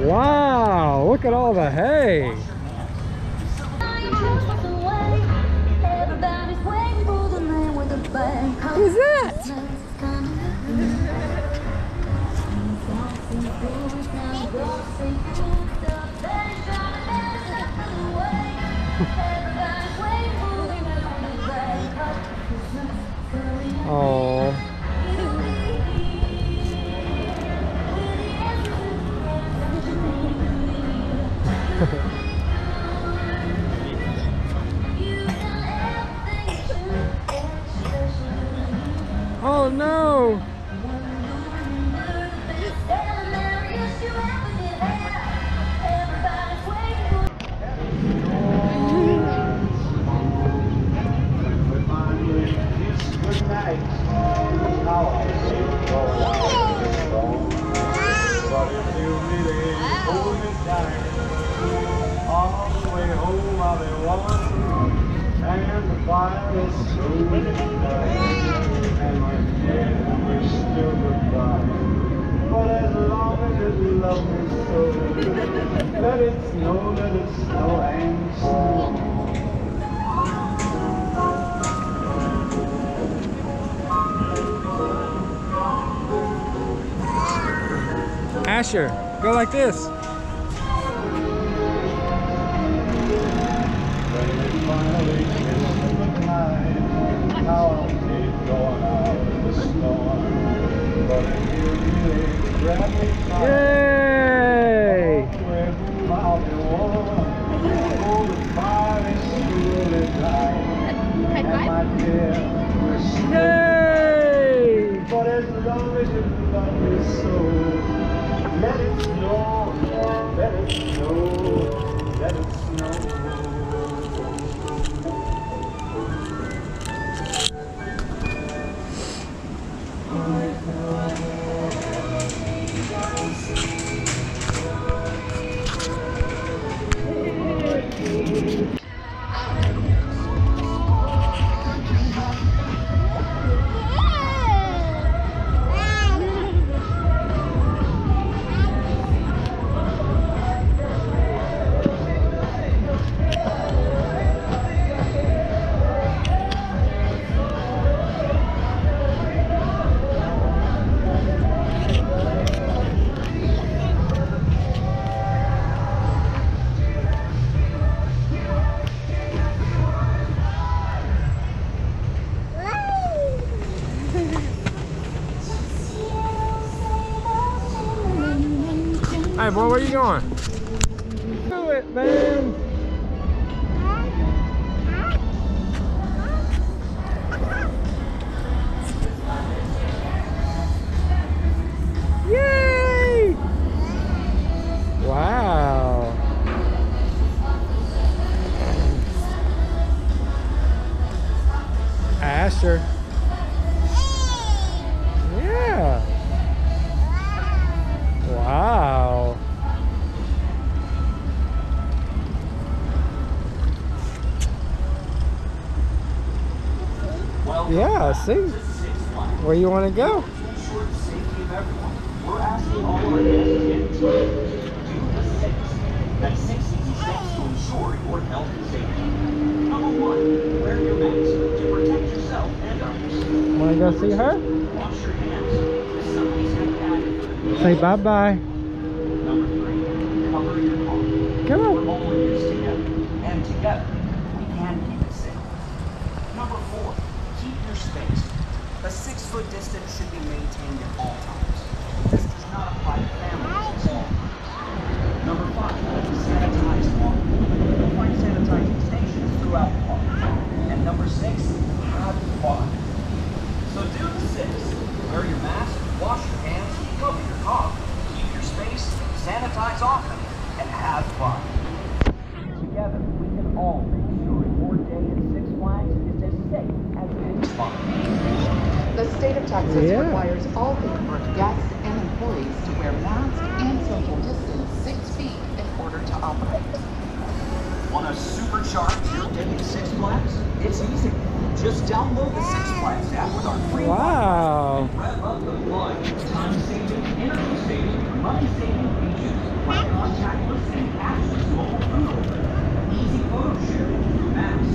Wow, look at all the hay. Who's that? Oh no. And the fire is so and my so, let it snow, let it snow and snow. Asher, go like this. When High five. my Hey, boy, where you going? Do it, man. Yeah, see. Where you want to go? We're asking all of our guests to do the six. That's steps to ensure your health and safety. Number one, wear your mask to protect yourself and others. Want to go see her? Wash your hands. Say bye-bye. Number three, cover your cough. Come We're on. all in this together, and together we can keep it safe. Number four, keep your space. A six-foot distance should be maintained at all times. This does not apply to families state of Texas yeah. requires all airport guests and employees to wear masks and social distance six feet in order to operate. Want to supercharge your day Six Flags? It's easy. Just download the Six Flags app with our free Wow. Up the. Time saving, energy saving, money saving features contactless and access. Easy photo sharing through.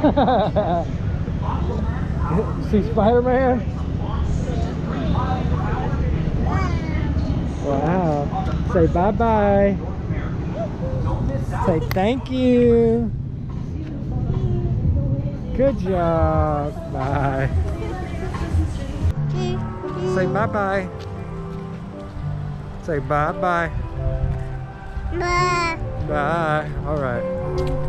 See Spider-Man? Wow. Say bye-bye. Say thank you. Good job. Bye. Say bye-bye. Say bye-bye. Bye. Bye. All right.